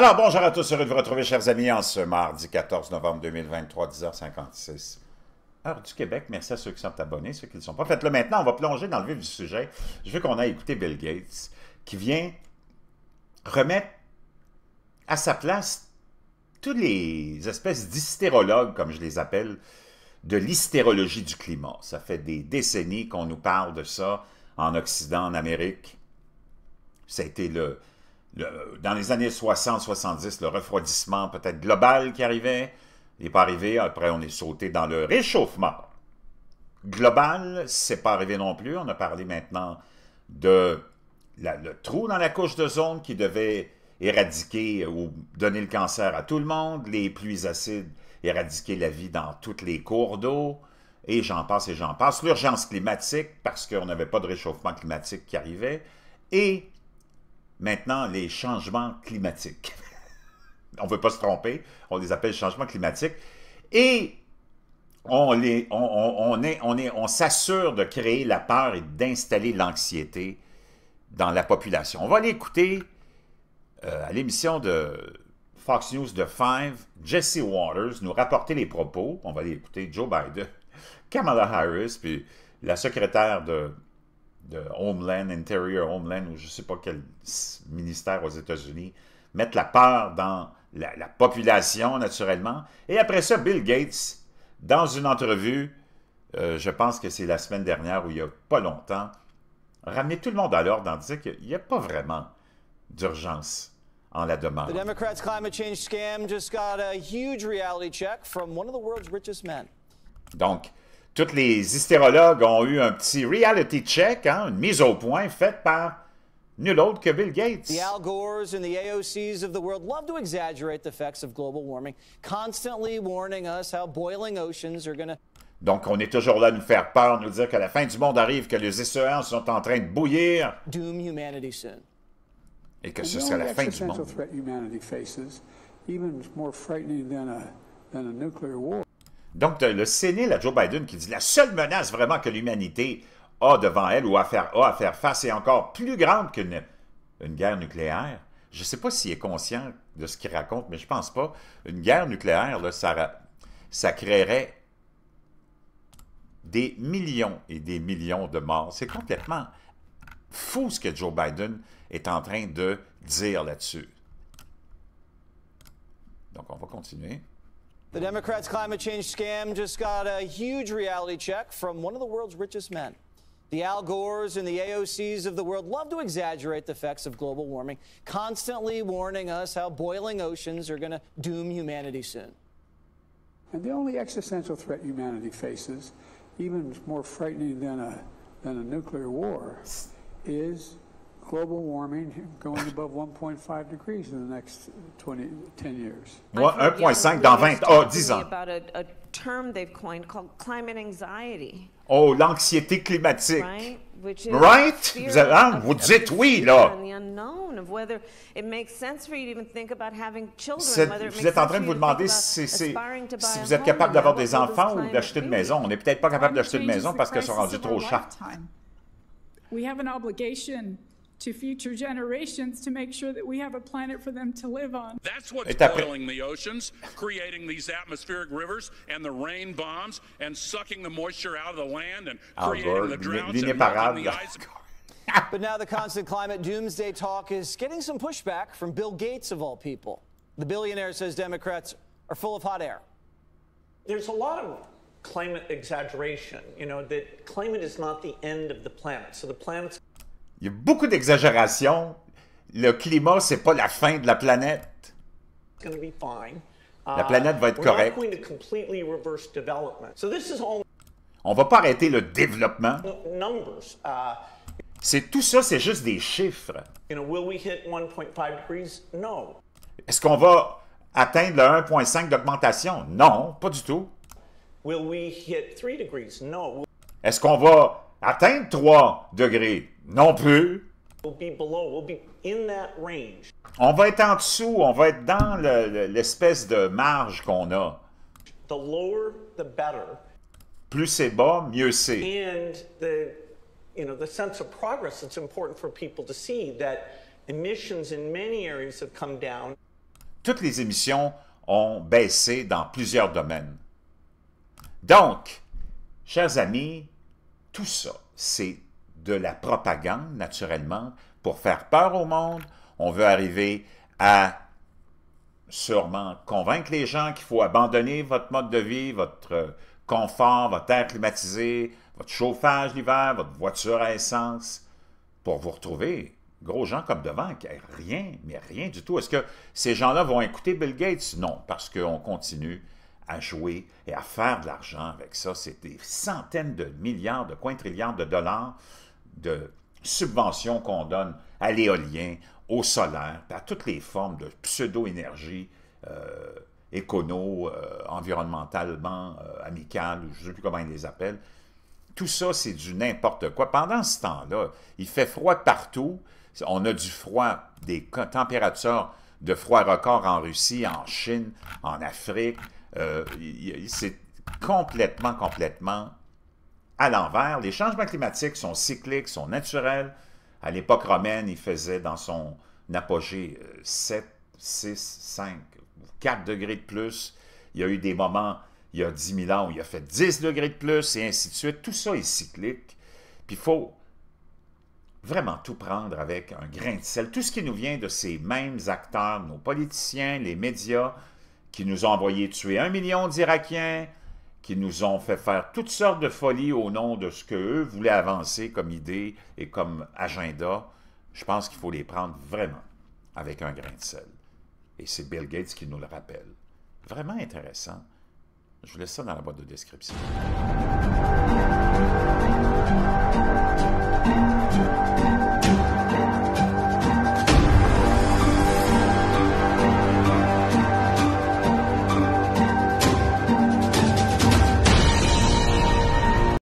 Alors, bonjour à tous, heureux de vous retrouver, chers amis, en ce mardi 14 novembre 2023, 10h56. Heure du Québec, merci à ceux qui sont abonnés, ceux qui ne le sont pas. Faites-le maintenant, on va plonger dans le vif du sujet. Je veux qu'on aille écouter Bill Gates, qui vient remettre à sa place tous les espèces d'hystérologues, comme je les appelle, de l'hystérologie du climat. Ça fait des décennies qu'on nous parle de ça en Occident, en Amérique. Ça a été le, dans les années 60-70, le refroidissement peut-être global qui arrivait. N'est pas arrivé. Après, on est sauté dans le réchauffement global. C'est pas arrivé non plus. On a parlé maintenant de le trou dans la couche de zone qui devait éradiquer ou donner le cancer à tout le monde, les pluies acides, éradiquer la vie dans tous les cours d'eau, et j'en passe et j'en passe. L'urgence climatique, parce qu'on n'avait pas de réchauffement climatique qui arrivait, et maintenant les changements climatiques. on ne veut pas se tromper, on les appelle changements climatiques. Et on, les, on, est, on, est, on s'assure de créer la peur et d'installer l'anxiété dans la population. On va aller écouter euh, à l'émission de Fox News de Five, Jesse Waters nous rapporter les propos. On va aller écouter Joe Biden, Kamala Harris, puis la secrétaire de de Homeland, Interior Homeland, ou je ne sais pas quel ministère aux États-Unis, mettre la peur dans la, population, naturellement. Et après ça, Bill Gates, dans une entrevue, euh, je pense que c'est la semaine dernière ou il n'y a pas longtemps, ramener tout le monde à l'ordre en disant qu'il n'y a pas vraiment d'urgence en la demande. The Democrats' climate change scam just got a huge reality check from one of the world's richest men. Donc, tous les hystérologues ont eu un petit reality check, hein, une mise au point faite par nul autre que Bill Gates. The Al Gores and the AOCs of the world love to exaggerate the effects of global warming, constantly warning us how boiling oceans are going to donc, on est toujours là à nous faire peur, nous dire que la fin du monde arrive, que les océans sont en train de bouillir. Doom humanity soon. Et que ce sera la fin du monde. Donc, le sénile Joe Biden qui dit la seule menace vraiment que l'humanité a devant elle ou à a à faire face est encore plus grande qu'une une guerre nucléaire. Je ne sais pas s'il est conscient de ce qu'il raconte, mais je ne pense pas. Une guerre nucléaire, ça, ça créerait des millions et des millions de morts. C'est complètement fou ce que Joe Biden est en train de dire là-dessus. Donc, on va continuer. The Democrats' climate change scam just got a huge reality check from one of the world's richest men. The Al Gores and the AOCs of the world love to exaggerate the effects of global warming, constantly warning us how boiling oceans are going to doom humanity soon. And the only existential threat humanity faces, even more frightening than a, than a nuclear war, is global warming going above 1.5 degrees in the next 20, 10 years. 1.5 dans 20, oh, 10 ans. About a, a term they've coined called climate anxiety. Oh, l'anxiété climatique. Right? Which is right? Vous, avez, hein? vous dites oui, là. Vous êtes en train de vous demander si, si, si vous êtes capable d'avoir des enfants ou d'acheter une maison. On n'est peut-être pas capable d'acheter une maison parce qu'elles sont rendues trop chères. We have an obligation to future generations to make sure that we have a planet for them to live on. That's what's boiling the oceans, creating these atmospheric rivers and the rain bombs and sucking the moisture out of the land and creating the droughts and melting the ice. but now the constant climate doomsday talk is getting some pushback from Bill Gates, of all people. The billionaire says Democrats are full of hot air. There's a lot of climate exaggeration, you know, that climate is not the end of the planet. So the planet's Il y a beaucoup d'exagération. Le climat, c'est pas la fin de la planète. La planète va être correcte. On va pas arrêter le développement. Uh, c'est tout ça, c'est juste des chiffres. Est-ce qu'on va atteindre le 1.5 d'augmentation? Non, pas du tout. Est-ce qu'on va atteindre 3 degrés? Non plus. On va être en dessous, on va être dans l'espèce de marge qu'on a. Plus c'est bas, mieux c'est. And the, you know, the sense of progress, it's important for people to see that emissions in many areas have come down. toutes les émissions ont baissé dans plusieurs domaines. Donc, chers amis, tout ça, c'est de la propagande, naturellement, pour faire peur au monde. On veut arriver à sûrement convaincre les gens qu'il faut abandonner votre mode de vie, votre confort, votre air climatisé, votre chauffage l'hiver, votre voiture à essence, pour vous retrouver gros gens comme devant, rien, mais rien du tout. Est-ce que ces gens-là vont écouter Bill Gates? Non, parce qu'on continue à jouer et à faire de l'argent avec ça. C'est des centaines de milliards, de quintilliards de dollars de subventions qu'on donne à l'éolien, au solaire, à toutes les formes de pseudo-énergie euh, écono, euh, environnementalement euh, amicale, je ne sais plus comment ils les appellent. Tout ça, c'est du n'importe quoi. Pendant ce temps-là, il fait froid partout. On a du froid, des températures de froid record en Russie, en Chine, en Afrique. Euh, c'est complètement, complètement à l'envers. Les changements climatiques sont cycliques, sont naturels. À l'époque romaine, il faisait dans son apogée 7, 6, 5, 4 degrés de plus. Il y a eu des moments, il y a 10 000 ans, où il a fait 10 degrés de plus, et ainsi de suite. Tout ça est cyclique. Puis il faut vraiment tout prendre avec un grain de sel. Tout ce qui nous vient de ces mêmes acteurs, nos politiciens, les médias, qui nous ont envoyé tuer un million d'Irakiens, qui nous ont fait faire toutes sortes de folies au nom de ce qu'eux voulaient avancer comme idée et comme agenda, je pense qu'il faut les prendre vraiment avec un grain de sel. Et c'est Bill Gates qui nous le rappelle. Vraiment intéressant. Je vous laisse ça dans la boîte de description.